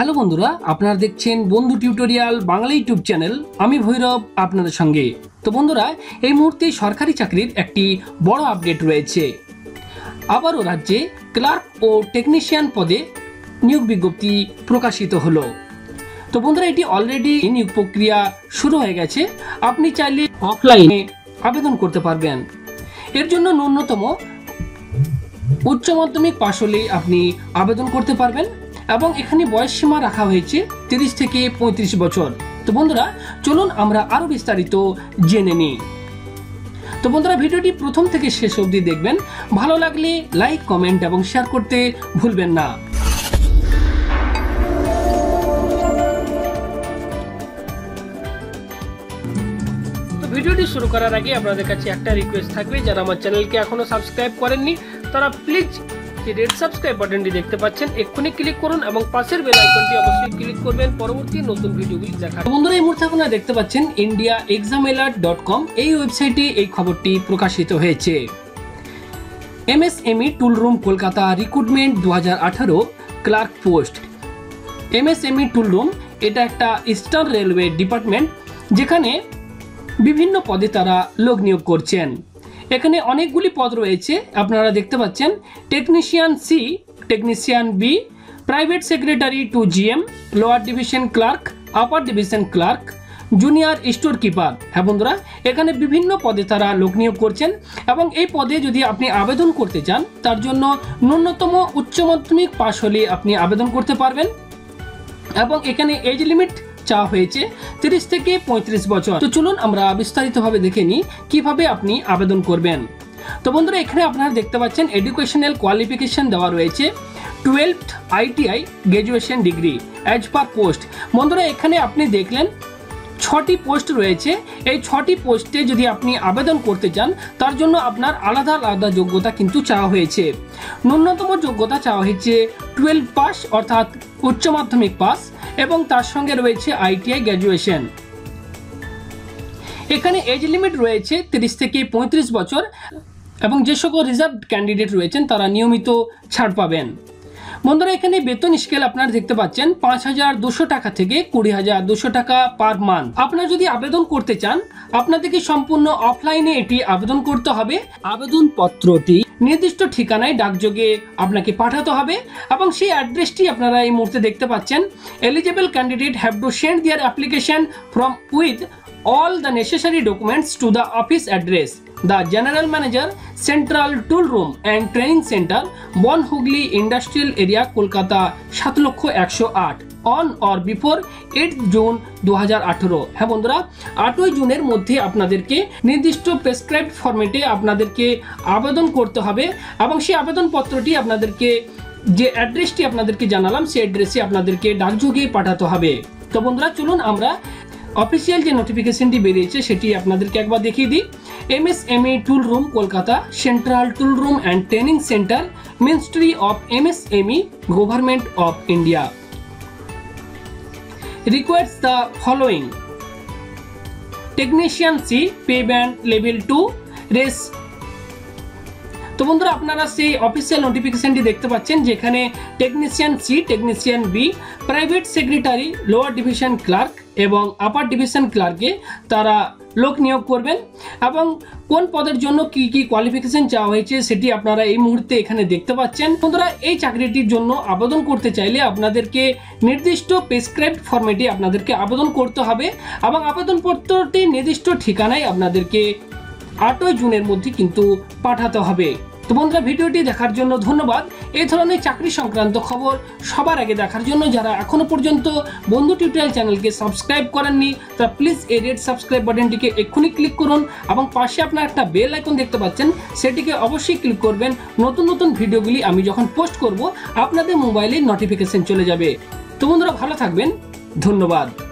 Hello বন্ধুরা, আপনারা দেখছেন বন্ধু টিউটোরিয়াল বাংলা ইউটিউব চ্যানেল। আমি ভৈরব আপনাদের সঙ্গে। তো বন্ধুরা, এই মুহূর্তে সরকারি চাকরির একটি বড় আপডেট রয়েছে। আবারও রাজ্যে ক্লার্ক ও টেকনিশিয়ান পদে নিয়োগ বিজ্ঞপ্তি প্রকাশিত হলো। তো বন্ধুরা, এটি অলরেডি নিয়োগ প্রক্রিয়া শুরু হয়ে গেছে। আপনি চাইলে অফলাইনে আবেদন করতে পারবেন। এর জন্য ন্যূনতম উচ্চ মাধ্যমিক পাশ হলেই আপনি আবেদন করতে পারবেন। এবং এখানে বয়স সীমা রাখা হয়েছে তিরিশ থেকে পঁয়ত্রিশ বছর। তো বন্ধুরা, চলুন আমরা আরও বিস্তারিত জেনে নিই। তো বন্ধুরা, ভিডিওটি প্রথম থেকে শেষ অবধি দেখবেন। ভালো লাগলে লাইক, কমেন্ট এবং শেয়ার করতে ভুলবেন না। ভিডিওটি শুরু করার আগে আপনাদের কাছে একটা রিকোয়েস্ট থাকবে, যারা আমার চ্যানেলকে এখনও সাবস্ক্রাইব করেননি, তারা প্লিজ যে রেড সাবস্ক্রাইব বাটনটি দেখতে পাচ্ছেন, এক্ষুনি ক্লিক করুন এবং পাশের বেল আইকনটি অবশ্যই ক্লিক করবেন। পরবর্তী নতুন ভিডিওগুলি দেখার। বন্ধুরা, এই মুহূর্তে আপনারা দেখতে পাচ্ছেন ইন্ডিয়া এক্সাম ডট কম এই ওয়েবসাইটে এই খবরটি প্রকাশিত হয়েছে। MSME tool room Kolkata recruitment দু হাজার আঠারো clerk post MSME tool room এটা একটা ইস্টার্ন রেলওয়ে ডিপার্টমেন্ট যেখানে বিভিন্ন পদে তারা লোক নিয়োগ করছেন। এখানে অনেকগুলি পদ রয়েছে, আপনারা দেখতে পাচ্ছেন। Technician C technician B private secretary to GM lower division clerk upper division clerk junior storekeeper হ্যাঁ বন্ধুরা, এখানে বিভিন্ন পদে তারা লোক নিয়োগ করছেন এবং এই পদে যদি আপনি আবেদন করতে চান, তার জন্য ন্যূনতম উচ্চ মাধ্যমিক পাশ হলে আপনি আবেদন করতে পারবেন। এবং এখানে এজ লিমিট চাওয়া হয়েছে তিরিশ থেকে পঁয়ত্রিশ বছর। তো চলুন আমরা বিস্তারিতভাবে দেখে নিই কীভাবে আপনি আবেদন করবেন। তো বন্ধুরা, এখানে আপনারা দেখতে পাচ্ছেন এডুকেশনাল কোয়ালিফিকেশন দেওয়া রয়েছে twelve ITI graduation degree as per post বন্ধুরা, এখানে আপনি দেখলেন ছটি পোস্ট রয়েছে। এই ছটি পোস্টে যদি আপনি আবেদন করতে চান, তার জন্য আপনার আলাদা আলাদা যোগ্যতা কিন্তু চাওয়া হয়েছে। ন্যূনতম যোগ্যতা চাওয়া হয়েছে টুয়েলভ পাস, অর্থাৎ উচ্চ মাধ্যমিক পাস, এবং তার সঙ্গে রয়েছে আইটিআই গ্র্যাজুয়েশন। এখানে এজ লিমিট রয়েছে তিরিশ থেকে পঁয়ত্রিশ বছর, এবং যে সকল রিজার্ভ ক্যান্ডিডেট রয়েছেন, তারা নিয়মিত ছাড় পাবেন। বন্ধুরা, এখানে বেতন স্কেল আপনারা দেখতে পাচ্ছেন পাঁচ হাজার দুশো টাকা থেকে কুড়ি হাজার দুশো টাকা পার মান্থ আপনারা যদি আবেদন করতে চান, আপনাদেরকে সম্পূর্ণ অফলাইনে এটি আবেদন করতে হবে। আবেদন পত্রটি নির্দিষ্ট ঠিকানায় ডাকযোগে আপনাকে পাঠাতে হবে এবং সেই অ্যাড্রেসটি আপনারা এই মুহূর্তে দেখতে পাচ্ছেন। Eligible candidate have to send their application from with all the necessary documents to the office address. The general manager, central tool room and training center Hooghly industrial area Kolkata সাত লক্ষ একশো আট on or before eight June দু হাজার হ্যাঁ বন্ধুরা, আটই জুনের মধ্যে আপনাদেরকে নির্দিষ্ট প্রেসক্রাইব ফরম্যাটে আপনাদেরকে আবেদন করতে হবে এবং সেই আবেদনপত্রটি আপনাদেরকে যে অ্যাড্রেসটি আপনাদেরকে জানালাম, সেই অ্যাড্রেসে আপনাদেরকে ডাকযোগে পাঠাতে হবে। তো বন্ধুরা, চলুন আমরা অফিসিয়াল যে নোটিফিকেশনটি বেরিয়েছে সেটি আপনাদেরকে একবার দেখিয়ে দিই MSME tool room Kolkata central tool room and training centre ministry of MSME government of India requires the following technician C pay band level 2 race তো বন্ধুরা, আপনারা সেই অফিসিয়াল নোটিফিকেশনটি দেখতে পাচ্ছেন, যেখানে technician C technician B private secretary lower division clerk এবং upper division ক্লার্কে তারা লোক নিয়োগ করবেন এবং কোন পদের জন্য কি কি কোয়ালিফিকেশন চাওয়া হয়েছে সেটি আপনারা এই মুহূর্তে এখানে দেখতে পাচ্ছেন। বন্ধুরা, এই চাকরিটির জন্য আবেদন করতে চাইলে আপনাদেরকে নির্দিষ্ট প্রেসক্রাইব ফর্মেটে আপনাদেরকে আবেদন করতে হবে এবং আবেদনপত্রটি নির্দিষ্ট ঠিকানায় আপনাদেরকে আটই জুনের মধ্যে কিন্তু পাঠাতে হবে। তো বন্ধুরা, ভিডিওটি দেখার জন্য ধন্যবাদ। এই ধরনের চাকরি সংক্রান্ত খবর সবার আগে দেখার জন্য যারা এখনও পর্যন্ত বন্ধু টিউটোরিয়াল চ্যানেলকে সাবস্ক্রাইব করেননি, তারা প্লিজ এই রেড সাবস্ক্রাইব বাটনটিকে এক্ষুনি ক্লিক করুন এবং পাশে আপনার একটা বেল আইকন দেখতে পাচ্ছেন, সেটিকে অবশ্যই ক্লিক করবেন। নতুন নতুন ভিডিওগুলি আমি যখন পোস্ট করব, আপনাদের মোবাইলে নোটিফিকেশন চলে যাবে। তো বন্ধুরা, ভালো থাকবেন। ধন্যবাদ।